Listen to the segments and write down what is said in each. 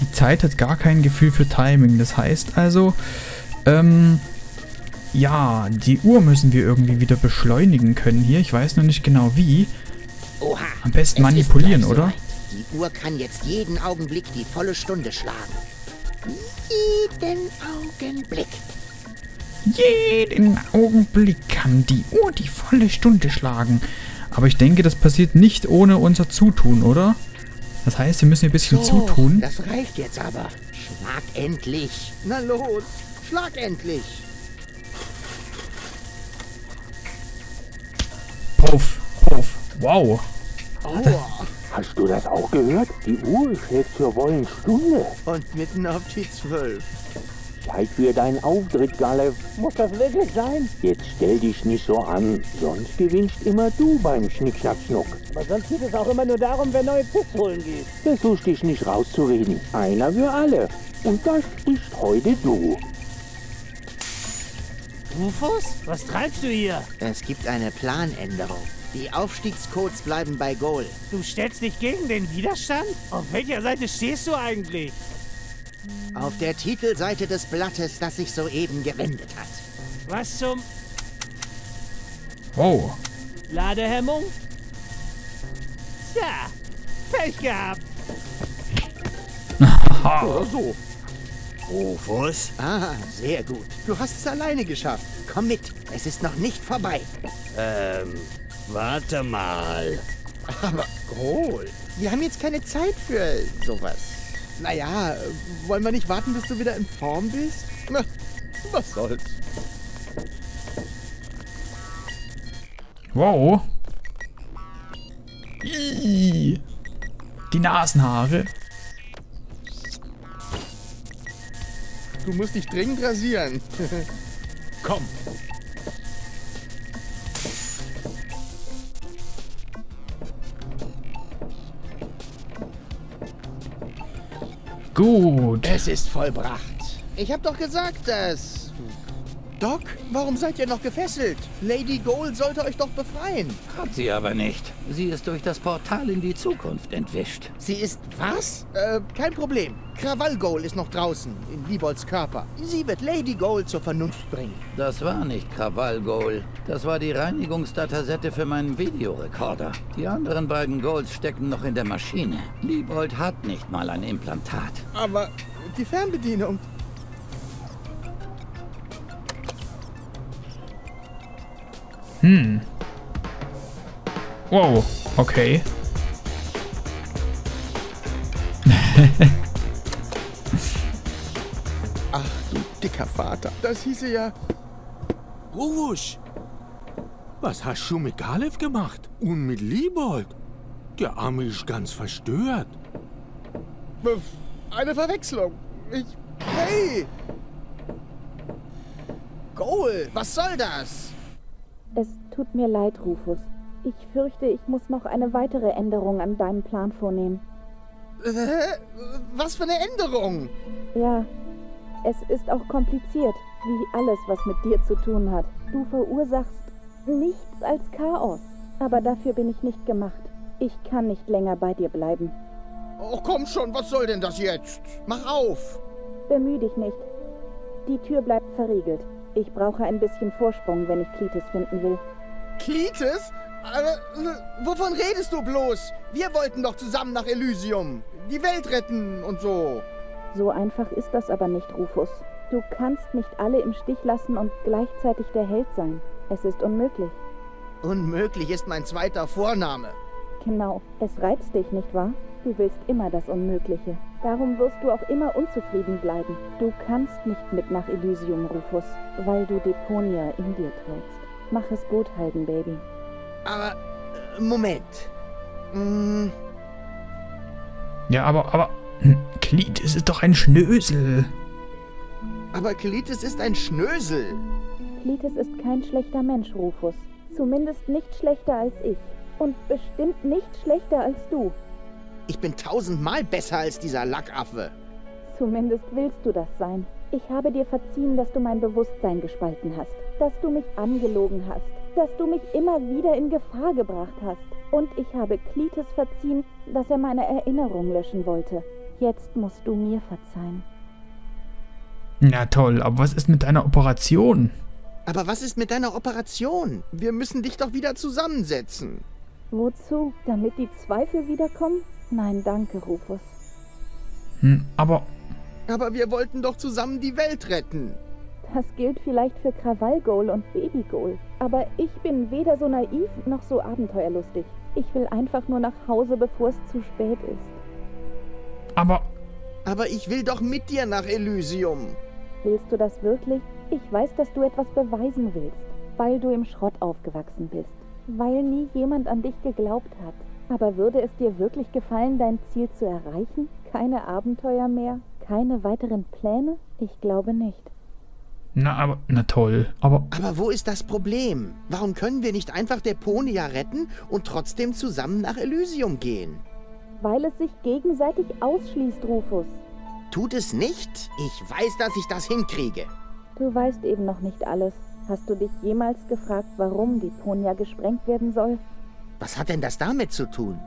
Die Zeit hat gar kein Gefühl für Timing. Das heißt also, ähm, ja, die Uhr müssen wir irgendwie wieder beschleunigen können hier. Ich weiß noch nicht genau wie. Oha. Am besten es manipulieren, gleich oder? Die Uhr kann jetzt jeden Augenblick die volle Stunde schlagen. Jeden Augenblick. Jeden Augenblick kann die Uhr die volle Stunde schlagen. Aber ich denke, das passiert nicht ohne unser Zutun, oder? Das heißt, wir müssen ein bisschen zutun. das reicht jetzt aber. Schlag endlich. Na los, schlag endlich. Puff, puff. Wow. Aua. Hast du das auch gehört? Die Uhr schlägt zur vollen Stunde. Und mitten auf die Zwölf. Zeit für deinen Auftritt, Galev. Muss das wirklich sein? Jetzt stell dich nicht so an, sonst gewinnst immer du beim Schnick-Schnack-Schnuck. Aber sonst geht es auch immer nur darum, wer neue Picks holen geht. Versuch dich nicht rauszureden. Einer für alle. Und das bist heute du. Rufus, was treibst du hier? Es gibt eine Planänderung. Die Aufstiegscodes bleiben bei Goal. Du stellst dich gegen den Widerstand? Auf welcher Seite stehst du eigentlich? Auf der Titelseite des Blattes, das sich soeben gewendet hat. Was zum Wow. Ladehemmung? Tja, Pech gehabt. Ha. Rufus? Ah, sehr gut. Du hast es alleine geschafft. Komm mit, es ist noch nicht vorbei. Ähm, warte mal. Aber Goal, wir haben jetzt keine Zeit für sowas. Naja, wollen wir nicht warten, bis du wieder in Form bist? Na, was soll's. Wow. Die Nasenhaare. Du musst dich dringend rasieren. Komm. Gut. Es ist vollbracht. Ich hab doch gesagt, dass... Doc, warum seid ihr noch gefesselt? Lady Gold sollte euch doch befreien. Hat sie aber nicht. Sie ist durch das Portal in die Zukunft entwischt. Sie ist was? Äh, kein Problem. Krawall Gold ist noch draußen, in Liebolds Körper. Sie wird Lady Gold zur Vernunft bringen. Das war nicht Krawall Goal. Das war die Reinigungsdatasette für meinen Videorekorder. Die anderen beiden Goals stecken noch in der Maschine. Liebold hat nicht mal ein Implantat. Aber die Fernbedienung... Hm. Wow. Okay. Ach du dicker Vater. Das hieße ja... Rufus! Was hast du mit Galev gemacht? Und mit Liebold? Der Arme ist ganz verstört. Eine Verwechslung. Ich... Hey! Goal, was soll das? Es tut mir leid, Rufus. Ich fürchte, ich muss noch eine weitere Änderung an deinem Plan vornehmen. Hä? Was für eine Änderung? Ja, es ist auch kompliziert, wie alles, was mit dir zu tun hat. Du verursachst nichts als Chaos. Aber dafür bin ich nicht gemacht. Ich kann nicht länger bei dir bleiben. Oh, komm schon, was soll denn das jetzt? Mach auf! Bemühe dich nicht. Die Tür bleibt verriegelt. Ich brauche ein bisschen Vorsprung, wenn ich Klitis finden will. Klitis? Äh, äh, wovon redest du bloß? Wir wollten doch zusammen nach Elysium. Die Welt retten und so. So einfach ist das aber nicht, Rufus. Du kannst nicht alle im Stich lassen und gleichzeitig der Held sein. Es ist unmöglich. Unmöglich ist mein zweiter Vorname. Genau. Es reizt dich, nicht wahr? Du willst immer das Unmögliche. Darum wirst du auch immer unzufrieden bleiben. Du kannst nicht mit nach Elysium, Rufus, weil du Deponia in dir trägst. Mach es gut, Heldenbaby. Aber, äh, Moment. Hm, Ja, aber, aber. hm, Klitis ist doch ein Schnösel. aber Klitis ist ein Schnösel. Klitis ist kein schlechter Mensch, Rufus. Zumindest nicht schlechter als ich. Und bestimmt nicht schlechter als du. Ich bin tausendmal besser als dieser Lackaffe. Zumindest willst du das sein. Ich habe dir verziehen, dass du mein Bewusstsein gespalten hast, dass du mich angelogen hast, dass du mich immer wieder in Gefahr gebracht hast. Und ich habe Klitis verziehen, dass er meine Erinnerung löschen wollte. Jetzt musst du mir verzeihen. Ja, toll. Aber was ist mit deiner Operation? Aber was ist mit deiner Operation? Wir müssen dich doch wieder zusammensetzen. Wozu? Damit die Zweifel wiederkommen? Nein, danke, Rufus. Hm, aber Aber wir wollten doch zusammen die Welt retten. Das gilt vielleicht für Krawallgoal und Babygol. Aber ich bin weder so naiv noch so abenteuerlustig. Ich will einfach nur nach Hause, bevor es zu spät ist. aber Aber ich will doch mit dir nach Elysium. Willst du das wirklich? Ich weiß, dass du etwas beweisen willst, weil du im Schrott aufgewachsen bist, weil nie jemand an dich geglaubt hat. Aber würde es dir wirklich gefallen, dein Ziel zu erreichen? Keine Abenteuer mehr? Keine weiteren Pläne? Ich glaube nicht. na aber na toll. Aber Aber wo ist das Problem? Warum können wir nicht einfach Deponia retten und trotzdem zusammen nach Elysium gehen? Weil es sich gegenseitig ausschließt, Rufus. Tut es nicht? Ich weiß, dass ich das hinkriege. Du weißt eben noch nicht alles. Hast du dich jemals gefragt, warum die Ponia gesprengt werden soll? Was hat denn das damit zu tun?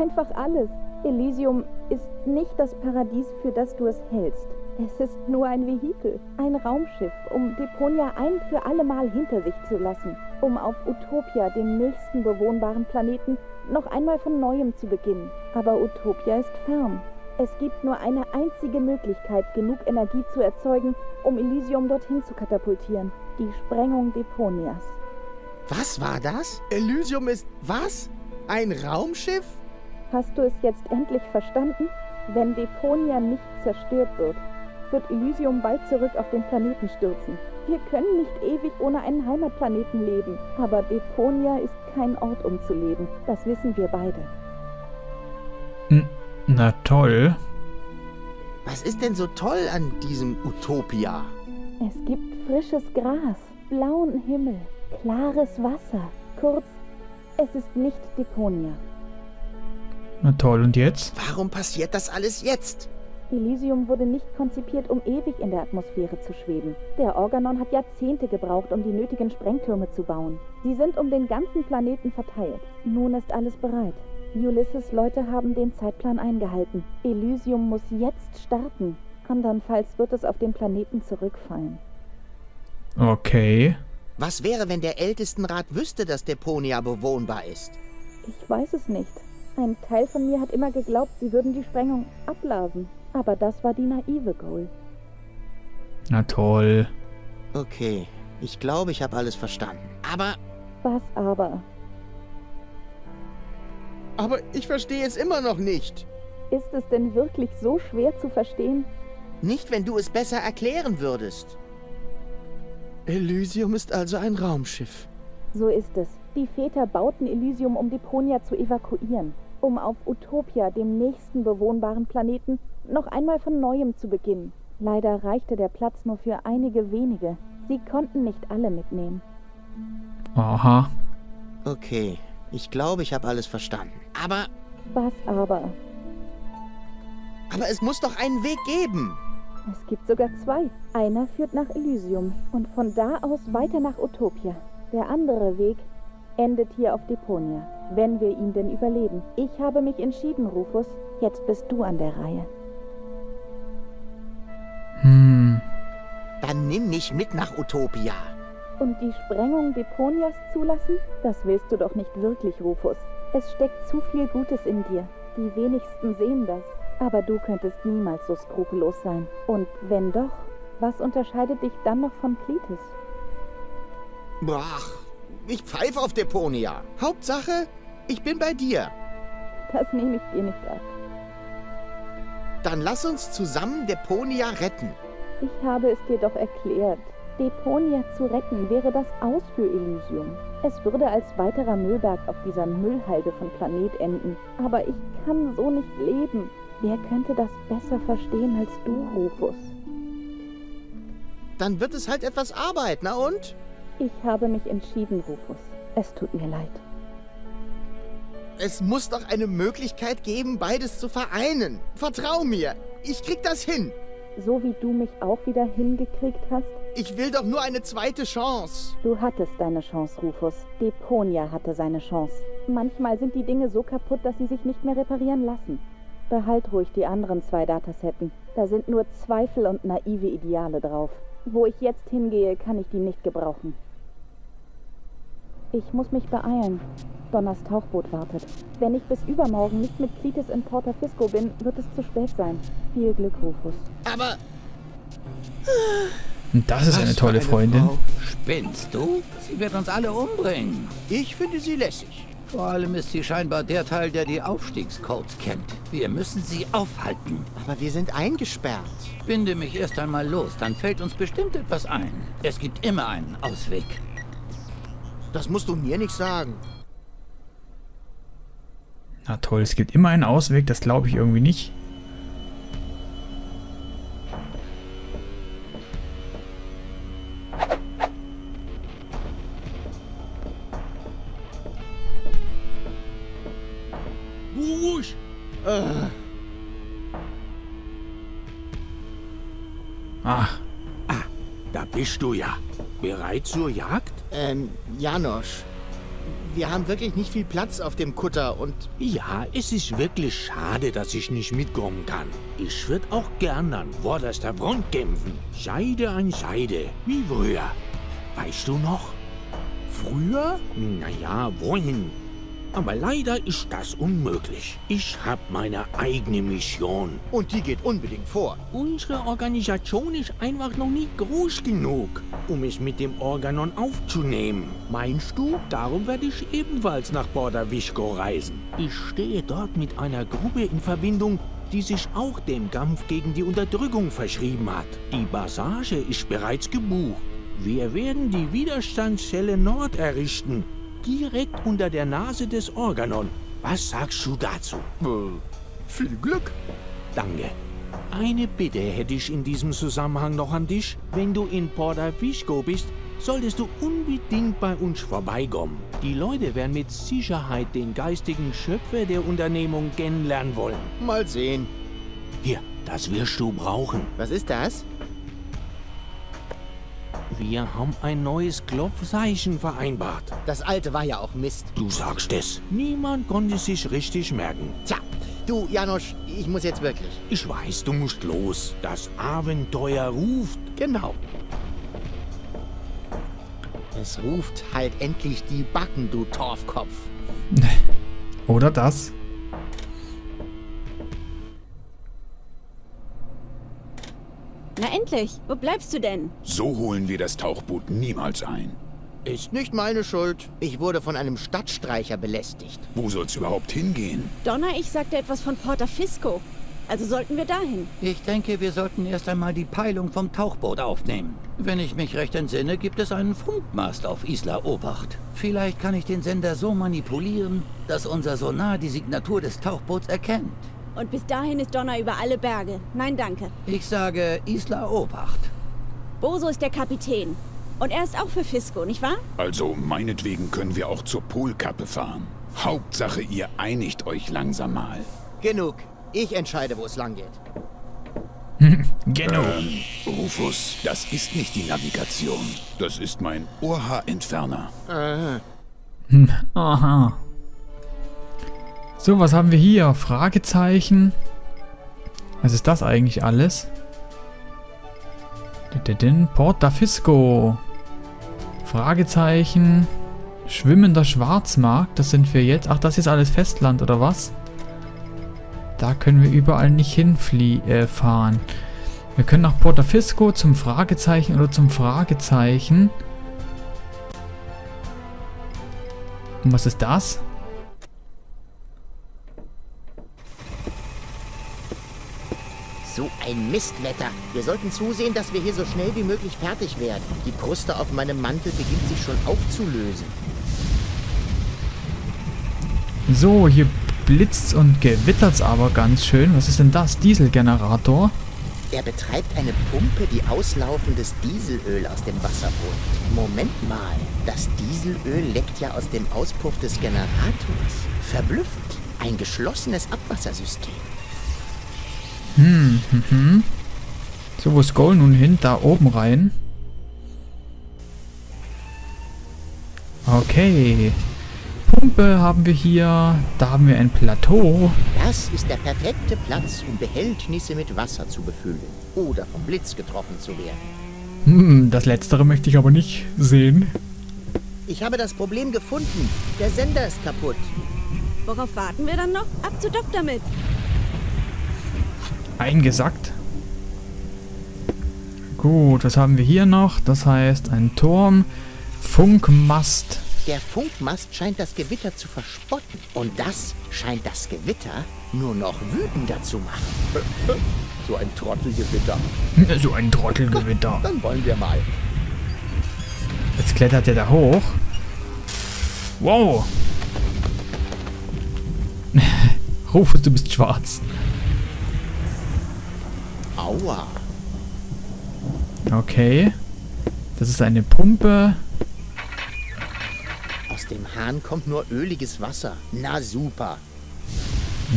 Einfach alles. Elysium ist nicht das Paradies, für das du es hältst. Es ist nur ein Vehikel, ein Raumschiff, um Deponia ein für alle Mal hinter sich zu lassen, um auf Utopia, dem nächsten bewohnbaren Planeten, noch einmal von neuem zu beginnen. Aber Utopia ist fern. Es gibt nur eine einzige Möglichkeit, genug Energie zu erzeugen, um Elysium dorthin zu katapultieren. Die Sprengung Deponias. Was war das? Elysium ist was? Ein Raumschiff? Hast du es jetzt endlich verstanden? Wenn Deponia nicht zerstört wird, wird Elysium bald zurück auf den Planeten stürzen. Wir können nicht ewig ohne einen Heimatplaneten leben, aber Deponia ist kein Ort, um zu leben. Das wissen wir beide. n- na toll. Was ist denn so toll an diesem Utopia? Es gibt frisches Gras, blauen Himmel, klares Wasser. Kurz, es ist nicht Deponia. Na toll. Und jetzt? Warum passiert das alles jetzt? Elysium wurde nicht konzipiert, um ewig in der Atmosphäre zu schweben. Der Organon hat Jahrzehnte gebraucht, um die nötigen Sprengtürme zu bauen. Sie sind um den ganzen Planeten verteilt. Nun ist alles bereit. Ulysses Leute haben den Zeitplan eingehalten. Elysium muss jetzt starten. Andernfalls wird es auf den Planeten zurückfallen. Okay. Was wäre, wenn der Ältestenrat wüsste, dass Deponia bewohnbar ist? Ich weiß es nicht. Ein Teil von mir hat immer geglaubt, sie würden die Sprengung abblasen. Aber das war die naive Goal. Na toll. Okay, ich glaube, ich habe alles verstanden. Aber, Was aber? Aber ich verstehe es immer noch nicht. Ist es denn wirklich so schwer zu verstehen? Nicht, wenn du es besser erklären würdest. Elysium ist also ein Raumschiff. So ist es. Die Väter bauten Elysium, um Deponia zu evakuieren, um auf Utopia, dem nächsten bewohnbaren Planeten, noch einmal von neuem zu beginnen. Leider reichte der Platz nur für einige wenige. Sie konnten nicht alle mitnehmen. Aha. Okay, ich glaube, ich habe alles verstanden. Aber, Was aber? aber es muss doch einen Weg geben. Es gibt sogar zwei. Einer führt nach Elysium und von da aus weiter nach Utopia. Der andere Weg endet hier auf Deponia, wenn wir ihn denn überleben. Ich habe mich entschieden, Rufus. Jetzt bist du an der Reihe. Hm. Dann nimm mich mit nach Utopia. Und die Sprengung Deponias zulassen? Das willst du doch nicht wirklich, Rufus. Es steckt zu viel Gutes in dir. Die wenigsten sehen das. Aber du könntest niemals so skrupellos sein. Und wenn doch, was unterscheidet dich dann noch von Cletus? Boah, ich pfeife auf Deponia. Hauptsache, ich bin bei dir. Das nehme ich dir nicht ab. Dann lass uns zusammen Deponia retten. Ich habe es dir doch erklärt. Deponia zu retten wäre das Aus für Elysium. Es würde als weiterer Müllberg auf dieser Müllhalde von Planet enden. Aber ich kann so nicht leben. Wer könnte das besser verstehen als du, Rufus? Dann wird es halt etwas Arbeit, na und? Ich habe mich entschieden, Rufus. Es tut mir leid. Es muss doch eine Möglichkeit geben, beides zu vereinen. Vertrau mir, ich krieg das hin. So wie du mich auch wieder hingekriegt hast, Ich will doch nur eine zweite Chance. du hattest deine Chance, Rufus. Deponia hatte seine Chance. Manchmal sind die Dinge so kaputt, dass sie sich nicht mehr reparieren lassen. Behalt ruhig die anderen zwei Datasetten. Da sind nur Zweifel und naive Ideale drauf. Wo ich jetzt hingehe, kann ich die nicht gebrauchen. Ich muss mich beeilen. Donners Tauchboot wartet. Wenn ich bis übermorgen nicht mit Cletus in Porta Fisco bin, wird es zu spät sein. Viel Glück, Rufus. Aber Und das ist Was eine tolle eine Freundin. Frau. Spinnst du? Sie wird uns alle umbringen. ich finde sie lässig. Vor allem ist sie scheinbar der Teil, der die Aufstiegscodes kennt. Wir müssen sie aufhalten. Aber wir sind eingesperrt. Binde mich erst einmal los, dann fällt uns bestimmt etwas ein. Es gibt immer einen Ausweg. Das musst du mir nicht sagen. Na toll, es gibt immer einen Ausweg, das glaube ich irgendwie nicht. Wusch! Ah, Da bist du ja. Bereit zur Jagd? Ähm, Janosch. Wir haben wirklich nicht viel Platz auf dem Kutter und Ja, es ist wirklich schade, dass ich nicht mitkommen kann. Ich würde auch gern an vorderster Front kämpfen. Seide an Seide, wie früher. Weißt du noch? früher? Naja, wohin? Aber leider ist das unmöglich. Ich habe meine eigene Mission. Und die geht unbedingt vor. Unsere Organisation ist einfach noch nicht groß genug, um es mit dem Organon aufzunehmen. Meinst du? Darum werde ich ebenfalls nach Borda Vischko reisen. Ich stehe dort mit einer Gruppe in Verbindung, die sich auch dem Kampf gegen die Unterdrückung verschrieben hat. Die Passage ist bereits gebucht. Wir werden die Widerstandszelle Nord errichten, direkt unter der Nase des Organon. Was sagst du dazu? Äh, viel Glück. Danke. Eine Bitte hätte ich in diesem Zusammenhang noch an dich. Wenn du in Porta Pisco bist, solltest du unbedingt bei uns vorbeikommen. Die Leute werden mit Sicherheit den geistigen Schöpfer der Unternehmung kennenlernen wollen. Mal sehen. Hier, das wirst du brauchen. Was ist das? Wir haben ein neues Klopfzeichen vereinbart. Das alte war ja auch Mist. Du sagst es. Niemand konnte sich richtig merken. Tja, du, Janosch, ich muss jetzt wirklich. Ich weiß, du musst los. Das Abenteuer ruft. Genau. Es ruft halt endlich die Backen, du Torfkopf. oder das. Na endlich, wo bleibst du denn? So holen wir das Tauchboot niemals ein. Ist nicht meine Schuld. Ich wurde von einem Stadtstreicher belästigt. Wo soll's überhaupt hingehen? Donner, ich sagte etwas von Porta Fisco. Also sollten wir dahin. Ich denke, wir sollten erst einmal die Peilung vom Tauchboot aufnehmen. Wenn ich mich recht entsinne, gibt es einen Funkmast auf Isla Obacht. Vielleicht kann ich den Sender so manipulieren, dass unser Sonar die Signatur des Tauchboots erkennt. Und bis dahin ist Donner über alle Berge. Nein, danke. Ich sage Isla Obacht. Boso ist der Kapitän. Und er ist auch für Fisco, nicht wahr? Also meinetwegen können wir auch zur Polkappe fahren. Hauptsache, ihr einigt euch langsam mal. Genug. Ich entscheide, wo es lang geht. Genau. Ähm, Rufus, das ist nicht die Navigation. Das ist mein Ohrhaarentferner. Aha. So, was haben wir hier? Fragezeichen. Was ist das eigentlich alles? Porta Fisco. Fragezeichen. Schwimmender Schwarzmarkt. Das sind wir jetzt. Ach, das ist alles Festland, oder was? Da können wir überall nicht hinfliehen, äh. Wir können nach Porta Fisco zum Fragezeichen oder zum Fragezeichen. Und was ist das? So ein Mistwetter. Wir sollten zusehen, dass wir hier so schnell wie möglich fertig werden. Die Kruste auf meinem Mantel beginnt sich schon aufzulösen. So, hier blitzt's und gewittert's aber ganz schön. Was ist denn das? Dieselgenerator? Er betreibt eine Pumpe, die auslaufendes Dieselöl aus dem Wasser holt. Moment mal, das Dieselöl leckt ja aus dem Auspuff des Generators. Verblüffend. Ein geschlossenes Abwassersystem. Hm, hm, hm. So, wo ist Goal nun hin? Da oben rein. Okay. Pumpe haben wir hier. Da haben wir ein Plateau. Das ist der perfekte Platz, um Behältnisse mit Wasser zu befüllen oder vom Blitz getroffen zu werden. Hm, das letztere möchte ich aber nicht sehen. Ich habe das Problem gefunden. Der Sender ist kaputt. Worauf warten wir dann noch? Ab zu Doc damit. Eingesackt. Gut, was haben wir hier noch? Das heißt ein Turm, Funkmast. Der Funkmast scheint das Gewitter zu verspotten. Und das scheint das Gewitter nur noch wütender zu machen. So ein Trottelgewitter. So ein Trottelgewitter. Dann wollen wir mal. Jetzt klettert er da hoch. Wow. Rufus, du bist schwarz. Aua. Okay. Das ist eine Pumpe. Aus dem Hahn kommt nur öliges Wasser. Na super.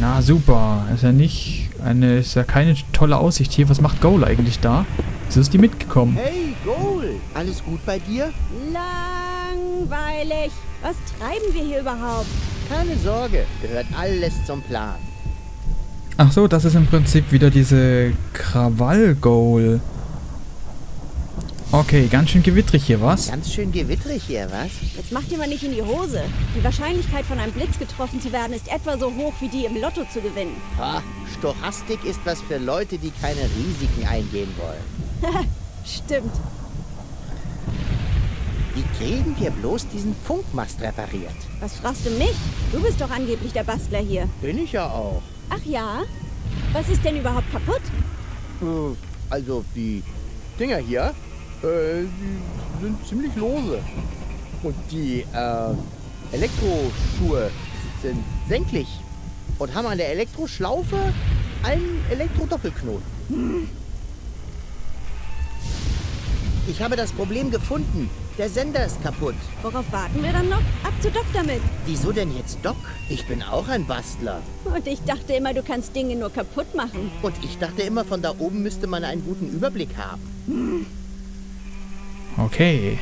Na super. Ist ja nicht eine, ist ja keine tolle Aussicht hier. Was macht Goal eigentlich da? Wieso ist die mitgekommen? Hey, Goal. Alles gut bei dir? Langweilig. Was treiben wir hier überhaupt? Keine Sorge. Gehört alles zum Plan. Ach so, das ist im Prinzip wieder diese Krawall-Goal. Okay, ganz schön gewittrig hier, was? Ganz schön gewittrig hier, was? Jetzt mach dir mal nicht in die Hose. Die Wahrscheinlichkeit, von einem Blitz getroffen zu werden, ist etwa so hoch wie die im Lotto zu gewinnen. Ha, Stochastik ist was für Leute, die keine Risiken eingehen wollen. Stimmt. Wie kriegen wir bloß diesen Funkmast repariert? Was fragst du mich? Du bist doch angeblich der Bastler hier. Bin ich ja auch. Ach ja? Was ist denn überhaupt kaputt? Äh, also die Dinger hier, äh, die sind ziemlich lose. Und die äh, Elektroschuhe sind Senklich. Und haben an der Elektroschlaufe einen Elektrodoppelknoten. Ich habe das Problem gefunden. Der Sender ist kaputt. Worauf warten wir dann noch? Ab zu Doc damit. Wieso denn jetzt Doc? Ich bin auch ein Bastler. Und ich dachte immer, du kannst Dinge nur kaputt machen. Und ich dachte immer, von da oben müsste man einen guten Überblick haben. Okay.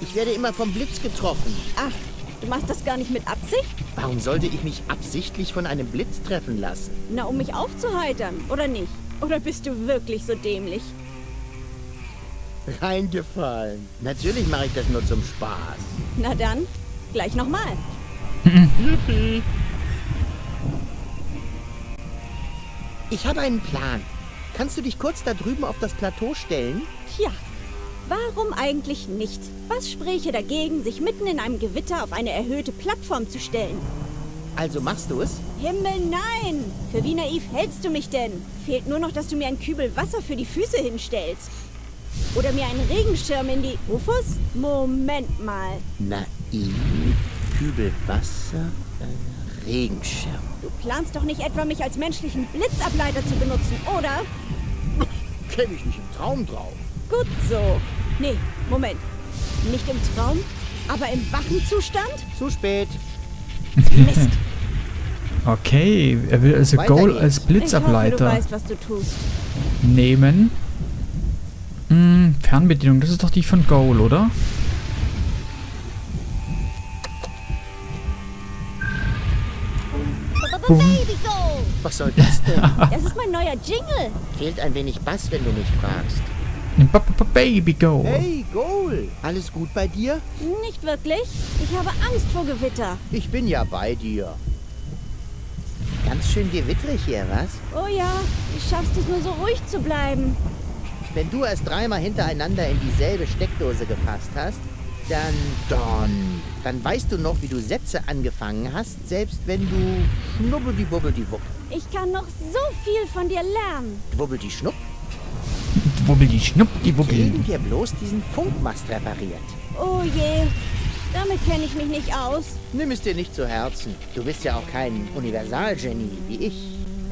Ich werde immer vom Blitz getroffen. Ach, du machst das gar nicht mit Absicht? Warum sollte ich mich absichtlich von einem Blitz treffen lassen? Na, um mich aufzuheitern, oder nicht? Oder bist du wirklich so dämlich? Reingefallen. Natürlich mache ich das nur zum Spaß. Na dann, gleich nochmal. Ich habe einen Plan. Kannst du dich kurz da drüben auf das Plateau stellen? Tja, warum eigentlich nicht? Was spräche dagegen, sich mitten in einem Gewitter auf eine erhöhte Plattform zu stellen? Also machst du es? Himmel, nein! Für wie naiv hältst du mich denn? Fehlt nur noch, dass du mir einen Kübel Wasser für die Füße hinstellst. Oder mir einen Regenschirm in die... Rufus? Moment mal. Naiv, Kübel Wasser, äh, Regenschirm. Du planst doch nicht etwa, mich als menschlichen Blitzableiter zu benutzen, oder? Käme ich nicht im Traum drauf. Gut so. Nee, Moment. Nicht im Traum, aber im wachen Zustand? Zu spät. Mist. Okay, er will also Weiter Goal geht's. als Ich hoffe, du Blitzableiter weißt, was du tust. nehmen. Fernbedienung, das ist doch die von Goal, oder? Boom. Baby Go! Was soll das denn? Das ist mein neuer Jingle. Fehlt ein wenig Bass, wenn du mich fragst. Ba- Baby Goal. Hey, Goal. Alles gut bei dir? Nicht wirklich. Ich habe Angst vor Gewitter. Ich bin ja bei dir. Ganz schön gewittrig hier, was? Oh ja, wie schaffst du es nur so ruhig zu bleiben? Wenn du erst dreimal hintereinander in dieselbe Steckdose gefasst hast, dann, dann, dann weißt du noch, wie du Sätze angefangen hast, selbst wenn du schnubbeldiwubbeldiwupp, Ich kann noch so viel von dir lernen. wubbeldischnupp, Wubbeli schnupp, die Wubbeli. kriegen wir bloß diesen Funkmast repariert. Oh je, damit kenne ich mich nicht aus. Nimm es dir nicht zu Herzen. Du bist ja auch kein Universalgenie wie ich.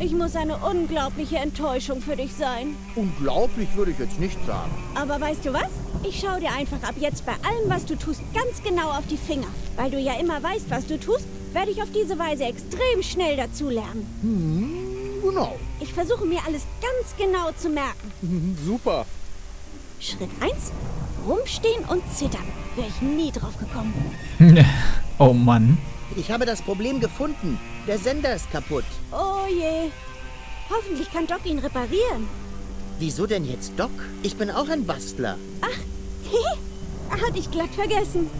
Ich muss eine unglaubliche Enttäuschung für dich sein. Unglaublich würde ich jetzt nicht sagen. Aber weißt du was? Ich schaue dir einfach ab jetzt bei allem, was du tust, ganz genau auf die Finger. Weil du ja immer weißt, was du tust, werde ich auf diese Weise extrem schnell dazulernen. Genau. Ich versuche mir alles ganz genau zu merken. Super. Schritt 1, rumstehen und zittern. Wäre ich nie drauf gekommen. oh Mann. Ich habe das Problem gefunden. Der Sender ist kaputt. Oh je. Hoffentlich kann Doc ihn reparieren. Wieso denn jetzt Doc? Ich bin auch ein Bastler. Hatte ich glatt vergessen.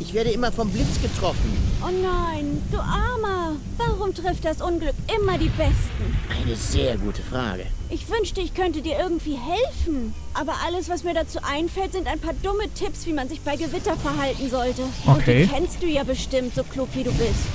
Ich werde immer vom Blitz getroffen. Oh nein, du Armer. Warum trifft das Unglück immer die Besten? Eine sehr gute Frage. Ich wünschte, ich könnte dir irgendwie helfen. Aber alles, was mir dazu einfällt, sind ein paar dumme Tipps, wie man sich bei Gewitter verhalten sollte. Und Okay. die kennst du ja bestimmt, so klug wie du bist.